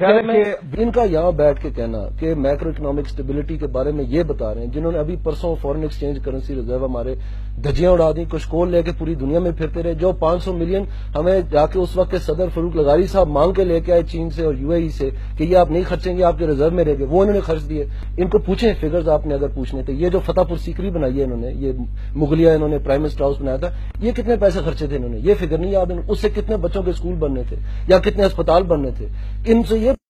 कि इनका यहाँ बैठ के कहना कि मैक्रो इकोनॉमिक स्टेबिलिटी के बारे में ये बता रहे हैं जिन्होंने अभी परसों फॉरेन एक्सचेंज करेंसी रिज़र्व हमारे धजियाँ उड़ा दी कुछ कोल लेके पूरी दुनिया में फिरते रहे जो 500 मिलियन हमें जाके उस वक्त के सदर फरूक लगारी साहब मांग के लेके आए चीन से और यूएई से कि ये आप नहीं खर्चेंगे आपके रिज़र्व में रहेंगे वो इन्होंने खर्च दिए। इनको पूछे फिगर्स आपने अगर पूछने थे। ये जो फतेहपुर सीकरी बनाई है इन्होंने ये मुगलिया इन्होंने प्राइम मिनिस्टर हाउस बनाया था ये कितने पैसे खर्चे थे इन्होंने? ये फिगर नहीं याद उससे कितने बच्चों के स्कूल बनने थे? या कितने अस्पताल बनने थे? इनसे